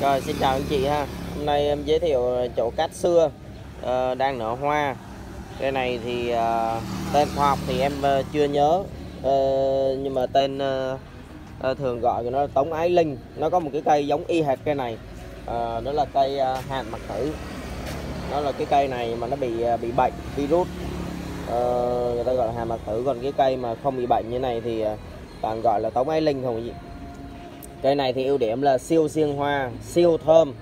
Rồi xin chào anh chị ha. Hôm nay em giới thiệu chỗ cát xưa uh, đang nở hoa. Cây này thì uh, tên khoa học thì em uh, chưa nhớ. Uh, Nhưng mà tên uh, uh, thường gọi của nó là Tống Ái Linh. Nó có một cái cây giống y hệt cây này. Uh, Đó là cây uh, hàn mặt tử. Nó là cái cây này mà nó bị uh, bị bệnh virus. Uh, Người ta gọi là hàn mặt tử. Còn cái cây mà không bị bệnh như này thì uh, toàn gọi là Tống Ái Linh không gì Cây này thì ưu điểm là siêu xiên hoa, siêu thơm,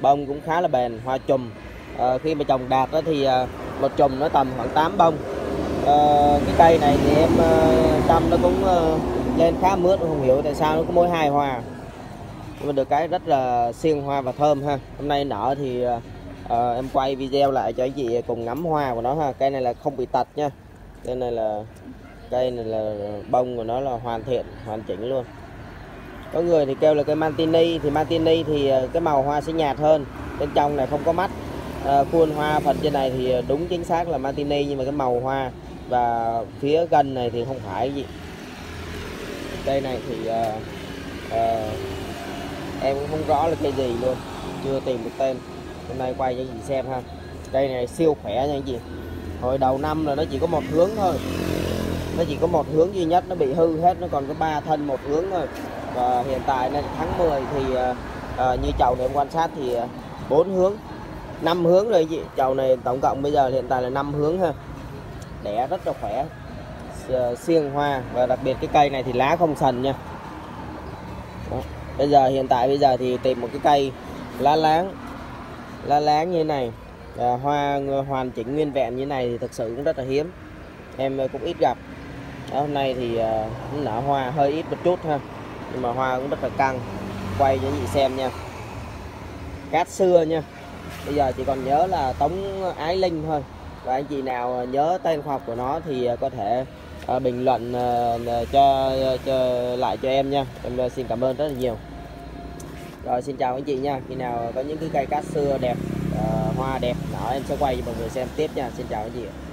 bông cũng khá là bền, hoa chùm. à, khi mà trồng đạt đó thì à, một chùm nó tầm khoảng 8 bông. à, cái cây này thì em ờ, chăm nó cũng à, lên khá mướt, không hiểu tại sao nó có mỗi hai hoa. Nhưng mà được cái rất là xiên hoa và thơm ha. Hôm nay nở thì à, em quay video lại cho anh chị cùng ngắm hoa của nó ha. Cây này là không bị tật nha. Cây này là cây này là bông của nó là hoàn thiện, hoàn chỉnh luôn có người thì kêu là cây Mantini thì Mantini thì ờ, cái màu hoa sẽ nhạt hơn. Bên trong này không có mắt. À, khuôn hoa phần trên này thì ờ, đúng chính xác là Mantini nhưng mà cái màu hoa và phía gân này thì không phải cái gì. Cây này thì à, à, em cũng không rõ là cây gì luôn. Chưa tìm được tên. Hôm nay quay cho anh chị xem ha. Cây này siêu khỏe nha anh chị. Hồi đầu năm là nó chỉ có một hướng thôi nó chỉ có một hướng duy nhất nó bị hư hết nó còn có ba thân một hướng thôi. Và hiện tại nên tháng 10 thì à, như chậu này em quan sát thì ờ, bốn hướng. Năm hướng rồi chị chậu này tổng cộng bây giờ hiện tại là năm hướng ha. Đẻ rất là khỏe xiên hoa và đặc biệt cái cây này thì lá không sần nha. Đó. bây giờ hiện tại bây giờ thì tìm một cái cây lá láng lá láng như thế này. À, hoa hoàn chỉnh nguyên vẹn như này thì thực sự cũng rất là hiếm. Em cũng ít gặp. Đó, hôm nay thì uh, nở hoa hơi ít một chút ha nhưng mà hoa cũng rất là căng. Quay cho anh chị xem nha. Cát xưa nha. Bây giờ chỉ còn nhớ là tống ái linh thôi. Và anh chị nào nhớ tên khoa học của nó thì ờ, có thể uh, bình luận uh, cho, cho lại cho em nha. Em xin cảm ơn rất là nhiều. Rồi xin chào anh chị nha. Khi nào có những cái cây cát xưa đẹp uh, hoa đẹp nở em sẽ quay cho mọi người xem tiếp nha. Xin chào anh chị ạ.